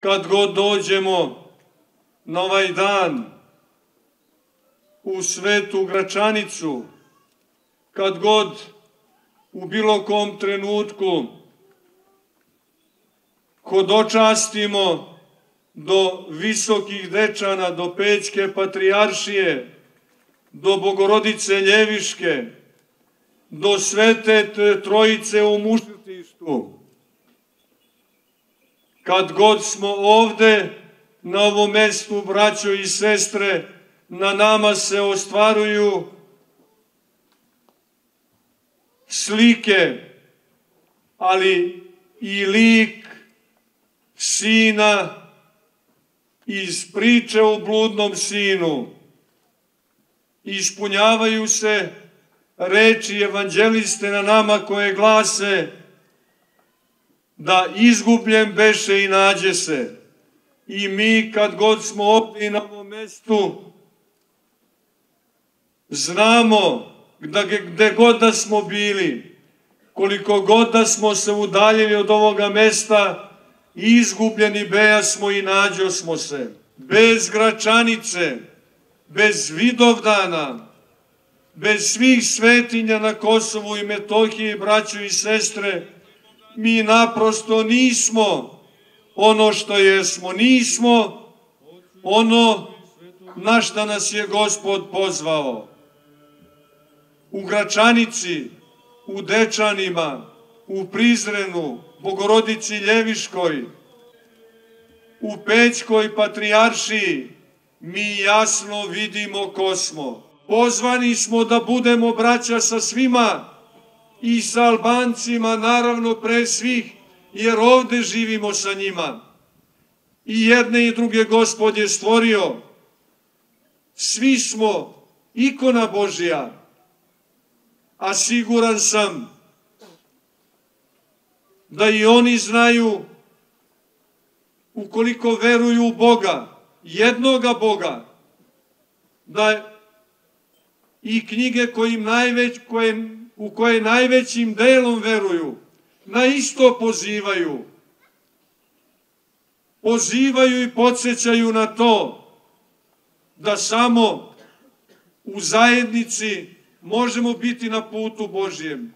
kad god dođemo na ovaj dan u svetu Gračanicu, kad god u bilo kom trenutku hodočastimo do visokih dečana, do Pećke patrijaršije, do Bogorodice Ljeviške, do Svete Trojice u mušitištu. Kad god smo ovde, na ovom mestu, braćo i sestre, na nama se ostvaruju slike, ali i lik sina iz priče o bludnom sinu. Ispunjavaju se reči evanđeliste na nama koje glase da izgubljen beše i nađe se. I mi kad god smo ovdje na ovom mestu, znamo da gde god da smo bili, koliko god da smo se udaljili od ovoga mesta, izgubljeni beja smo i nađo smo se. Bez Gračanice, bez Vidovdana, bez svih svetinja na Kosovu i Metohiji, braćo i sestre, mi naprosto nismo ono što jesmo. Nismo ono na šta nas je Gospod pozvao. U Gračanici, u Dečanima, u Prizrenu, Bogorodici Ljeviškoj, u Pećkoj patrijaršiji, mi jasno vidimo ko smo. Pozvani smo da budemo braća sa svima i sa Albancima, naravno pre svih, jer ovde živimo sa njima. I jedne i druge gospod je stvorio. Svi smo ikona Božija, a siguran sam da i oni znaju ukoliko veruju u Boga, jednoga Boga, da i knjige koje, u koje najvećim delom veruju, na isto pozivaju. Pozivaju i podsjećaju na to da samo u zajednici možemo biti na putu Božjem